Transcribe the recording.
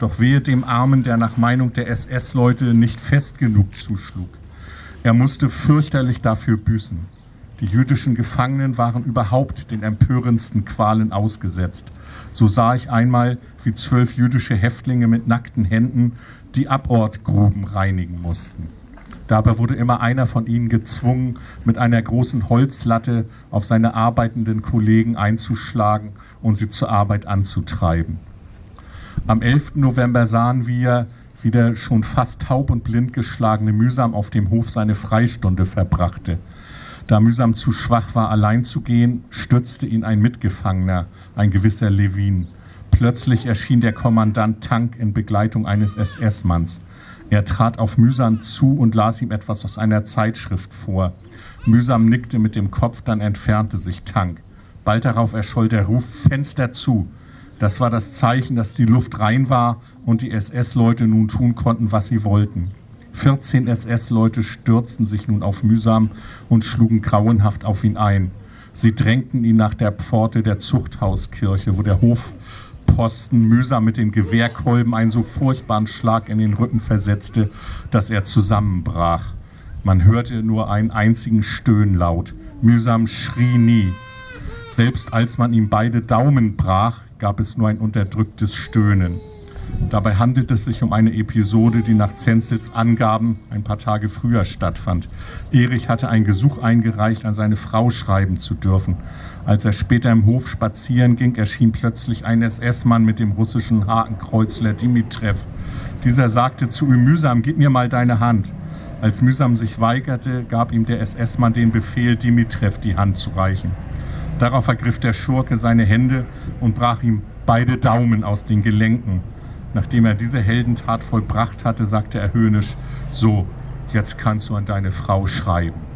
Doch wehe dem Armen, der nach Meinung der SS-Leute nicht fest genug zuschlug. Er musste fürchterlich dafür büßen. Die jüdischen Gefangenen waren überhaupt den empörendsten Qualen ausgesetzt. So sah ich einmal, wie zwölf jüdische Häftlinge mit nackten Händen die Abortgruben reinigen mussten. Dabei wurde immer einer von ihnen gezwungen, mit einer großen Holzlatte auf seine arbeitenden Kollegen einzuschlagen und sie zur Arbeit anzutreiben. Am 11. November sahen wir, wie der schon fast taub und blind geschlagene mühsam auf dem Hof seine Freistunde verbrachte. Da mühsam zu schwach war, allein zu gehen, stürzte ihn ein Mitgefangener, ein gewisser Levin. Plötzlich erschien der Kommandant Tank in Begleitung eines SS-Manns. Er trat auf Mühsam zu und las ihm etwas aus einer Zeitschrift vor. Mühsam nickte mit dem Kopf, dann entfernte sich Tank. Bald darauf erscholl der Ruf Fenster zu. Das war das Zeichen, dass die Luft rein war und die SS-Leute nun tun konnten, was sie wollten. 14 SS-Leute stürzten sich nun auf Mühsam und schlugen grauenhaft auf ihn ein. Sie drängten ihn nach der Pforte der Zuchthauskirche, wo der Hof Posten mühsam mit den Gewehrkolben einen so furchtbaren Schlag in den Rücken versetzte, dass er zusammenbrach. Man hörte nur einen einzigen Stöhnlaut. Mühsam schrie nie. Selbst als man ihm beide Daumen brach, gab es nur ein unterdrücktes Stöhnen. Dabei handelt es sich um eine Episode, die nach Zenzels Angaben ein paar Tage früher stattfand. Erich hatte ein Gesuch eingereicht, an seine Frau schreiben zu dürfen. Als er später im Hof spazieren ging, erschien plötzlich ein SS-Mann mit dem russischen Hakenkreuzler Dimitrev. Dieser sagte zu ihm mühsam, gib mir mal deine Hand. Als Mühsam sich weigerte, gab ihm der SS-Mann den Befehl, Dimitrev die Hand zu reichen. Darauf ergriff der Schurke seine Hände und brach ihm beide Daumen aus den Gelenken. Nachdem er diese Heldentat vollbracht hatte, sagte er höhnisch, so, jetzt kannst du an deine Frau schreiben.